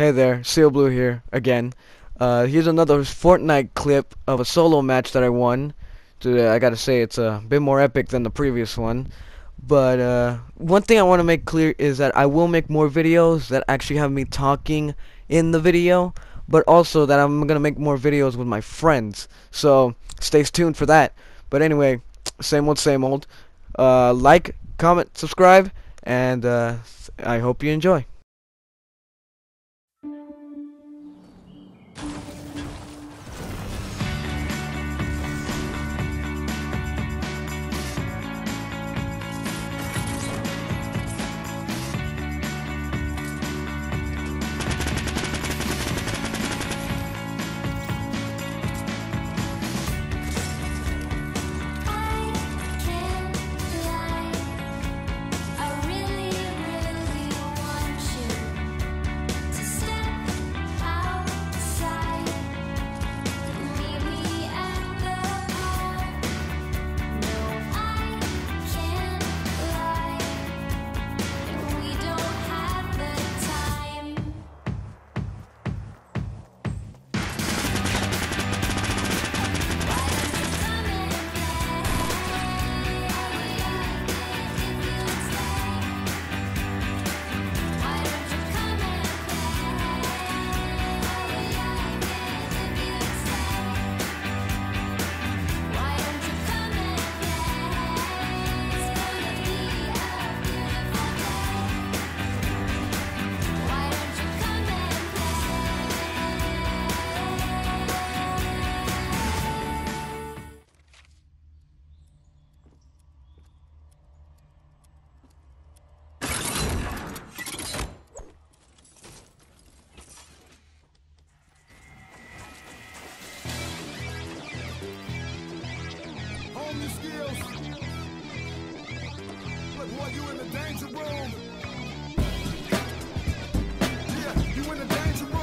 Hey there, CL Bluu here again. Uh, here's another Fortnite clip of a solo match that I won. I gotta say it's a bit more epic than the previous one. But uh, one thing I want to make clear is that I will make more videos that actually have me talking in the video, but also that I'm gonna make more videos with my friends. So stay tuned for that. But anyway, same old, same old. Uh, like, comment, subscribe, and uh, I hope you enjoy. skills. But boy, you in the danger room. Yeah, you in the danger room.